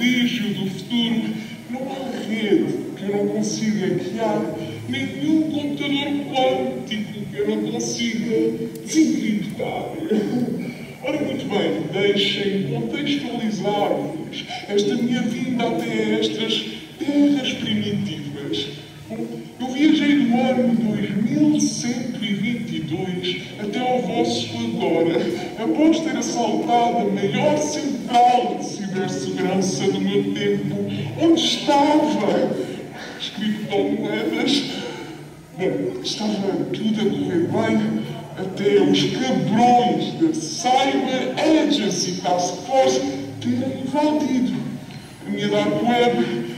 prodígio do futuro, não há rede que eu não consiga criar, nenhum computador quântico que eu não consiga desencriptar. Ora, muito bem, deixem contextualizar-vos esta minha vinda até estas terras primitivas. Eu viajei do ano 2122 até ao vosso agora após ter assaltado a maior central de cibersegurança do meu tempo, onde estava criptomoedas. Bom, estava tudo a correr bem até os cabrões da Cyber Agency Task Force terem invadido a minha dark web.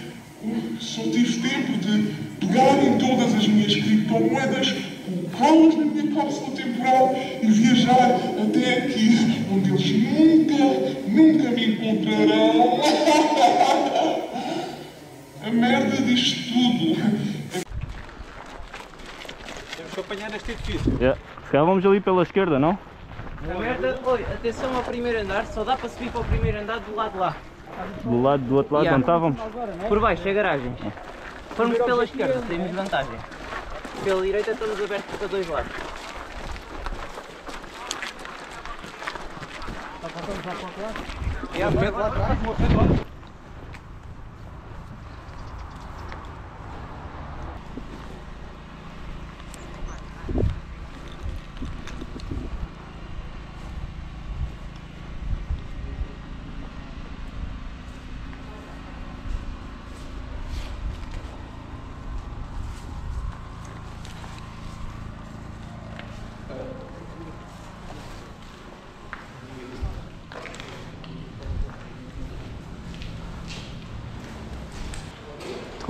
Só tive tempo de pegar em todas as minhas criptomoedas, colocá-las na cápsula temporal e viajar até aqui, onde eles nunca, nunca me encontrarão. A merda disto tudo Temos que apanhar este edifício. Yeah. Se calhar vamos ali pela esquerda, não? A merda, oi, atenção ao primeiro andar, só dá para subir para o primeiro andar do lado de lá. Do lado do outro lado Yeah. onde estávamos. Por baixo, é garagens. Se formos pela esquerda, temos vantagem. Pela direita estamos abertos para dois lados. Lá lá. E a lá atrás, mostrando lá.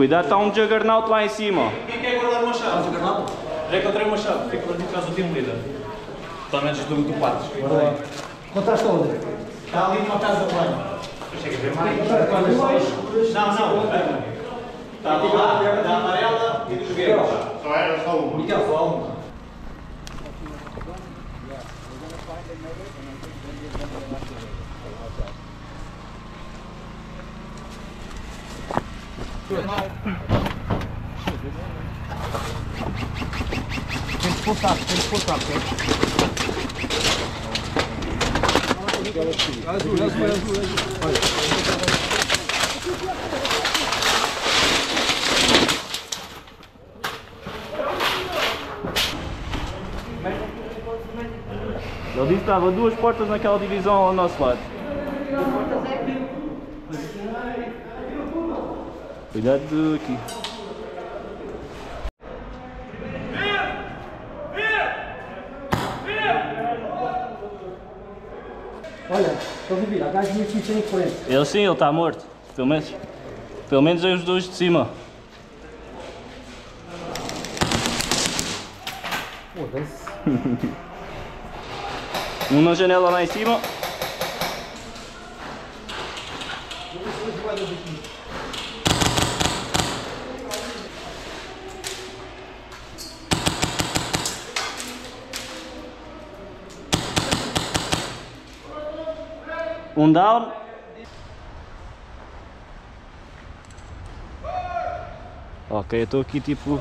Cuidado, está um juggernaut lá em cima. Quem quer guardar uma chave? Já encontrei uma chave. Fica ali atrás do team leader. Pelo menos do, do Patos. Guardei. Encontraste onde? Está ali numa casa de banho. Chega a ver mais. Não, não. Está lá, da amarela e dos verdes. Só era só uma. Miguel, só uma. Tem que pulsar, tem que pulsar, Azul, azul, azul, azul. Ele disse que estava duas portas naquela divisão ao nosso lado. Cuidado de aqui. Olha, estás a vir, gajos aqui em frente. Ele sim, ele está morto. Pelo menos. Pelo menos é os dois de cima. Um na janela lá em cima. Um down. Ok, eu estou aqui tipo.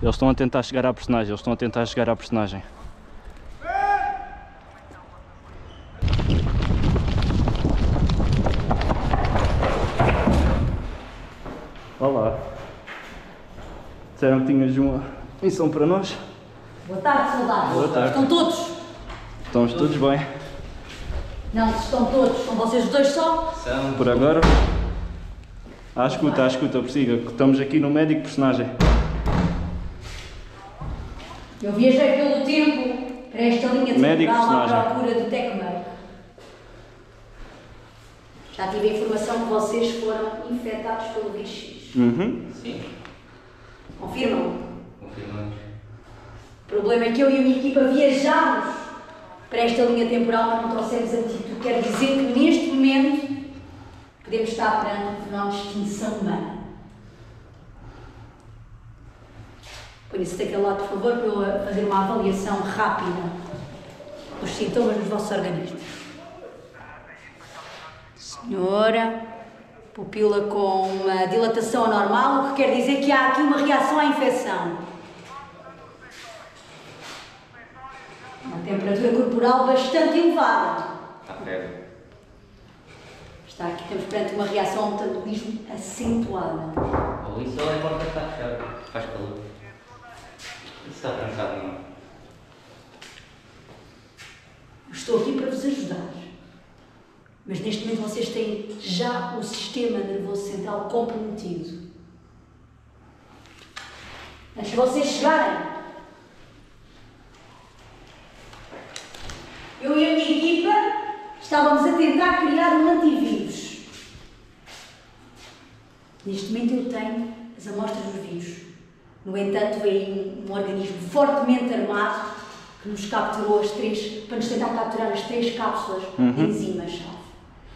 Eles estão a tentar chegar à personagem, eles estão a tentar chegar à personagem. Disseram que tinhas uma missão para nós. Boa tarde, soldados. Boa tarde. Estão todos? Estamos todos bem. Não, estão todos. São vocês dois só? Por agora. À escuta, à escuta, persiga. que Estamos aqui no médico personagem. Eu viajei pelo tempo para esta linha Médico temporal à personagem. procura do Tecmer. Já tive a informação que vocês foram infectados pelo vírus X. Uhum. Confirmam? O problema é que eu e a minha equipa viajámos para esta linha temporal, mas não trouxemos antídoto. Quer dizer que neste momento podemos estar perante um fenómeno de extinção humana. Ponha-se daquele lado, por favor, para eu fazer uma avaliação rápida dos sintomas dos vossos organismos. Senhora, pupila com uma dilatação anormal, o que quer dizer que há aqui uma reação à infecção. Uma temperatura corporal bastante elevada. Está febre. Está aqui, estamos perante uma reação ao metabolismo acentuada. Ou isso ou é a porta está fechada. Faz calor. Isso está trancado, não. Estou aqui para vos ajudar. Mas neste momento vocês têm já o sistema nervoso central comprometido. Antes de vocês chegarem, eu e a minha equipa estávamos a tentar criar um antivírus. Neste momento eu tenho as amostras dos vírus. No entanto, veio um, um organismo fortemente armado que nos capturou as três, para nos tentar capturar as três cápsulas de enzimas-chave.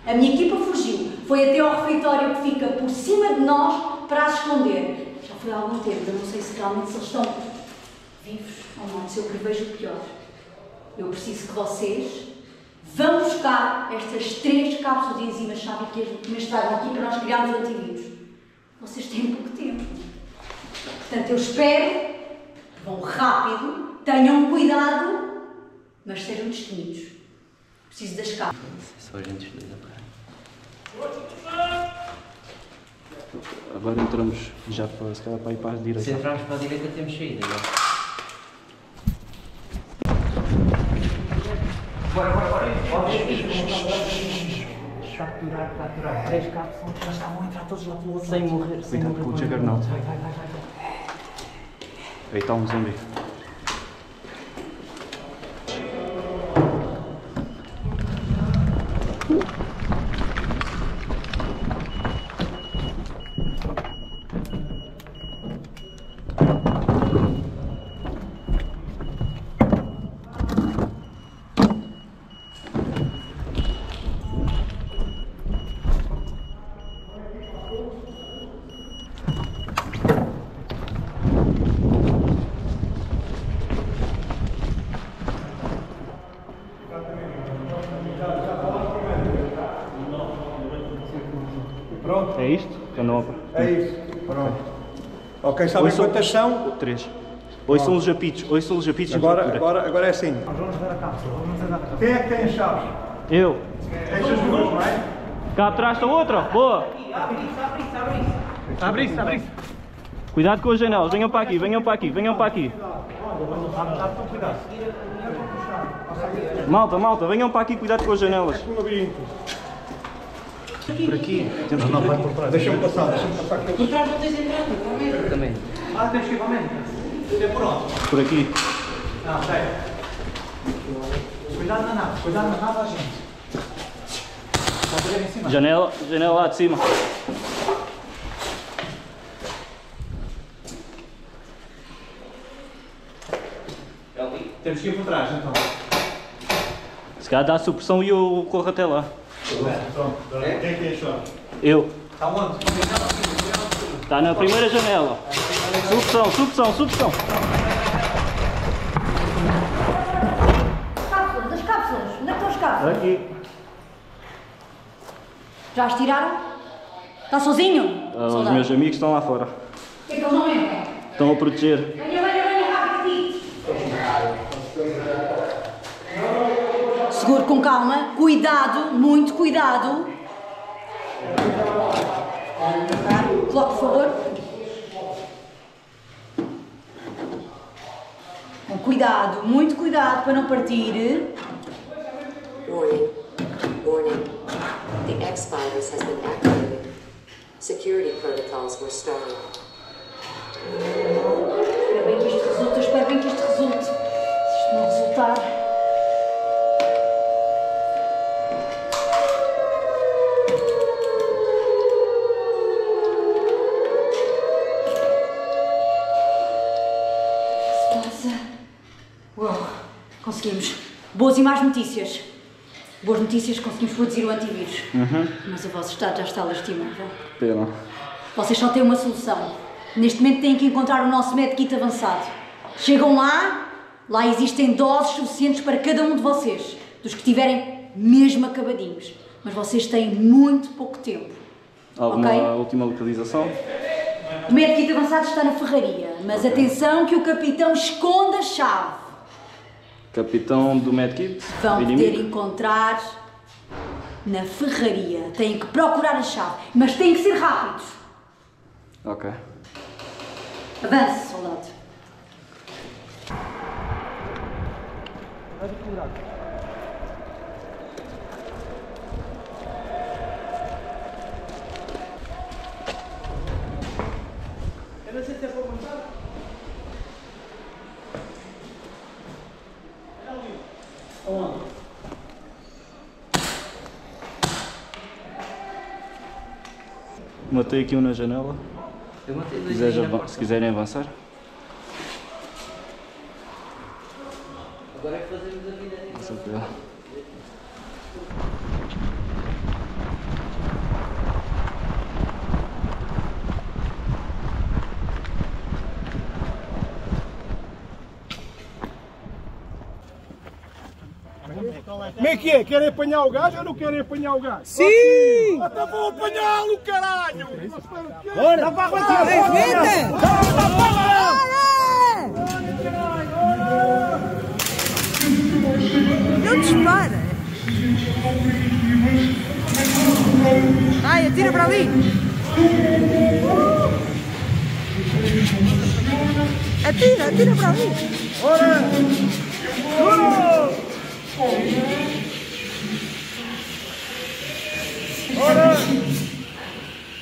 A minha equipa fugiu, foi até ao refeitório que fica por cima de nós para as esconder. Já foi há algum tempo, eu não sei se realmente se eles estão vivos ou mortos, eu prevejo o pior. Eu preciso que vocês vão buscar estas três cápsulas de enzimas-chave que me tragam aqui para nós criarmos antivírus. Vocês têm pouco tempo. Portanto, eu espero que vão rápido, tenham cuidado, mas sejam destemidos. Preciso das. É só a gente desliga para. Agora entramos já para, se calhar, para ir para a Se direita. entrarmos para a direita, temos saída. Já. Capturar, capturar. Três cápsulas, já estavam a entrar todos lá pelo outro Sem morrer, sem Cuidado morrer. com o Juggernaut. Vai, vai, vai, vai. vai. Aí está um zumbi. Pronto, É isto? Que andam a... é isso. Pronto. Ok, sabem Ouçam- quantas são? Três. Ouçam os apitos, ouçam os apitos. Agora, agora, agora é assim. Vamos ver a cápsula, vamos ver a cápsula. Quem é que tem as chaves? Eu. Tens as duas, não é? Cá atrás está outra. Boa. Abre isso, abre isso. Cuidado com as janelas. Venham para aqui, venham para aqui, venham para aqui. Malta, malta, venham para aqui, cuidado com as janelas. Por aqui. Temos que ir por aqui. Deixa-me passar, deixa-me passar aqui. Também. Ah, tens equipamento. Você por onde? Por aqui. Não, sério. Cuidado na nave, cuidado na nave, a gente. A. Janela, janela lá de cima. Temos que ir por trás, então. Se calhar dá supressão e eu corro até lá. Pronto, quem é que tem as chaves? Eu. Está onde? Está na primeira janela. Supressão, supressão. As cápsulas, as cápsulas, onde é que estão as cápsulas? Aqui. Já as tiraram? Está sozinho? Ah, os meus amigos estão lá fora. Por que é que eles não entram? Estão a proteger. Venha, venha, venha, rápido aqui. Seguro com calma, cuidado, muito cuidado. Coloque, por favor. Com cuidado, muito cuidado para não partir. Warning. Warning. The X virus has been activated. Security protocols were started. Espero bem que isto resulte, espero bem que isto resulte. Se isto não resultar. Boas e más notícias. Boas notícias, conseguimos produzir o antivírus. Mas o vosso estado já está lastimável. Pena. Vocês só têm uma solução. Neste momento têm que encontrar o nosso medkit avançado. Chegam lá, lá existem doses suficientes para cada um de vocês, dos que estiverem mesmo acabadinhos. Mas vocês têm muito pouco tempo. Alguma Ok. última localização? O medkit avançado está na ferraria, mas atenção que o capitão esconde a chave. Capitão do Medkit? Vão que encontrar na ferraria. Têm que procurar a chave, mas têm que ser rápidos. Ok. Avance, soldado. Matei aqui um na janela. Eu matei Se, dois porta. se quiserem avançar. Agora é que fazemos a vida Passa por ela. Como é que é? Querem apanhar o gajo ou não querem apanhar o gajo? Sim! Até vou apanhá-lo, caralho! Bora! Dá para aguentar! Não dispara. Ai, atira para ali. Atira, atira para ali.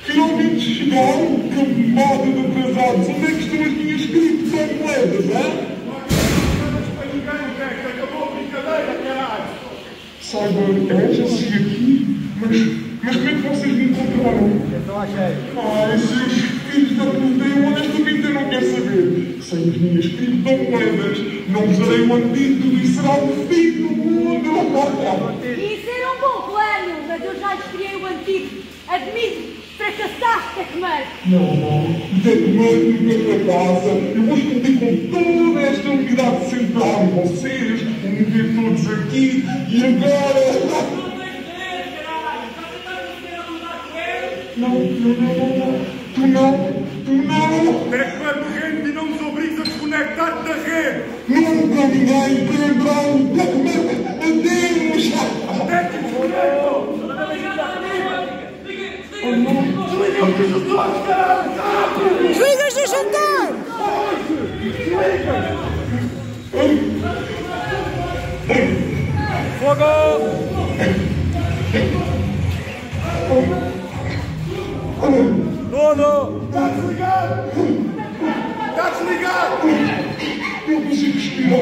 Finalmente chegaram, camada de atrasados. Onde é que estão as minhas criptomoedas, hã? Cyber Agency aqui? Mas, mas como é que vocês me encontraram? Então achei. Ai, seus filhos da puta, eu honestamente eu não quero saber. Sem as minhas criptomoedas, não usarei o antídoto e será o fim do mundo. Isso era um bom plano, mas eu já descriei o antigo. Admito, fracassaste, Tecmar. Não, não, Decomer nunca fracassa. Eu vou explodir com toda esta unidade central em vocês, meter todos aqui e agora. Não, não, não, não, não. Tu não, não. Tecma de rede e não nos obrigues a desconectar-te da rede! Nunca ninguém quebrou o Decomer. Adeus. Desligas de jantar. Dono! Está desligado! Está desligado! Não consigo respirar.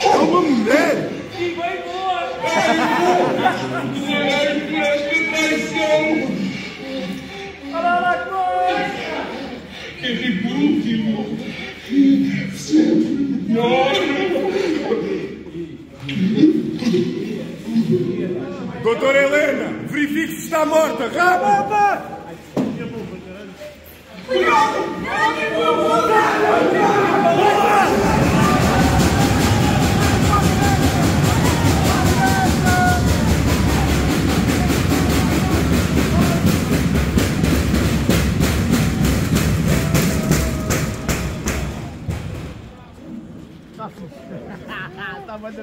É uma mulher! Ai, por esta traição. Eu fico por último. Sempre melhor. Doutora Helena, verifique se está morta, rápido! Tá Cuidado! tá muito